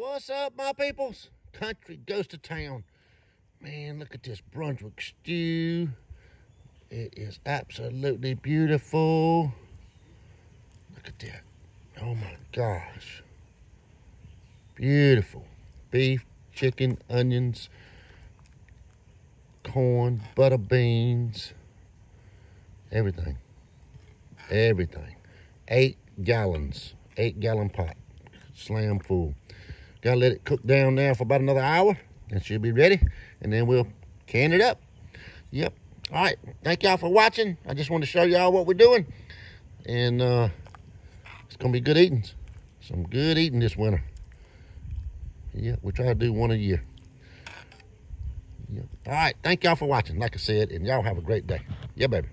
What's up, my peoples? Country goes to town. Man, look at this Brunswick stew. It is absolutely beautiful. Look at that. Oh my gosh. Beautiful. Beef, chicken, onions, corn, butter beans, everything. Everything. Eight gallons. Eight gallon pot. Slam full. Gotta let it cook down now for about another hour. And she'll be ready. And then we'll can it up. Yep. All right. Thank y'all for watching. I just want to show y'all what we're doing. And uh, it's going to be good eatings. Some good eating this winter. Yeah, we try to do one a year. Yep. All right. Thank y'all for watching, like I said. And y'all have a great day. Yeah, baby.